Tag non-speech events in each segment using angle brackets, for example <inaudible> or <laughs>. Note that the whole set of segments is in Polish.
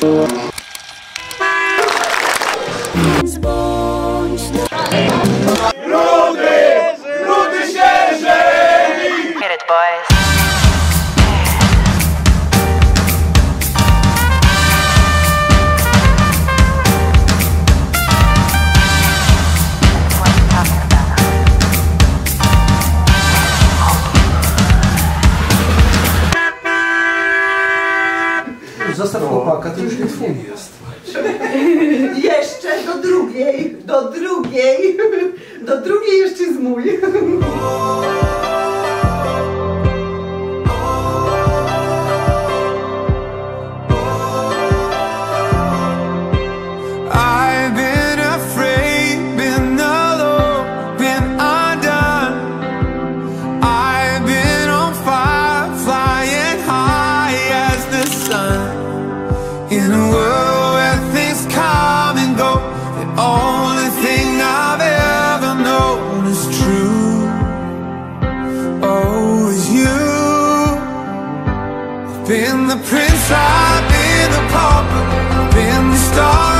Thank <laughs> Jeszcze do drugiej, do drugiej, do drugiej jeszcze jest mój. Been the prince, I've been the pauper, been the star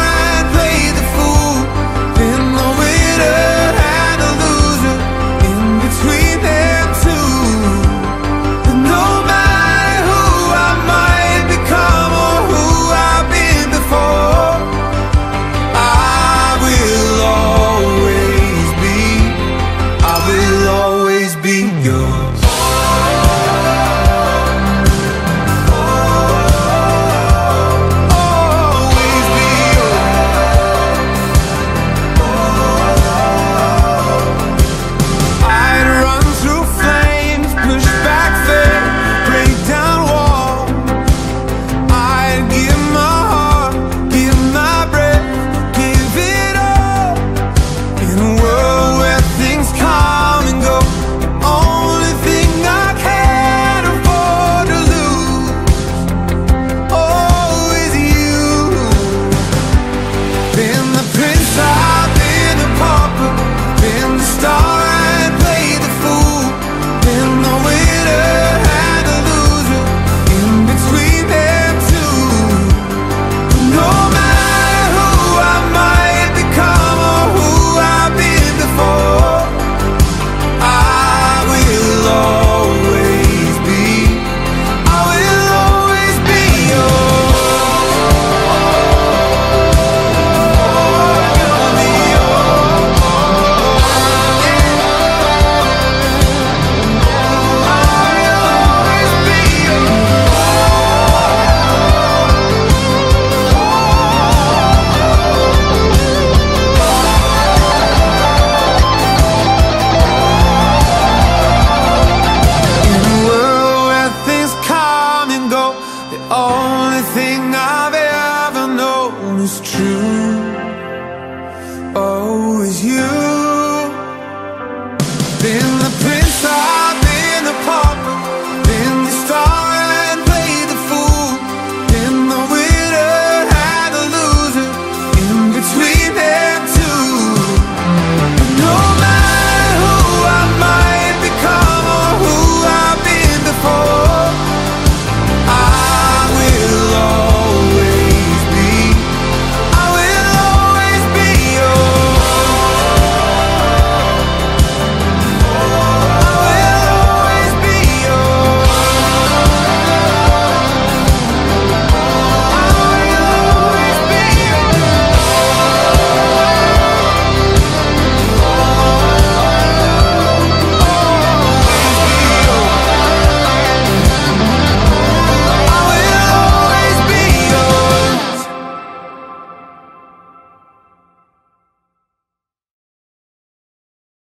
true.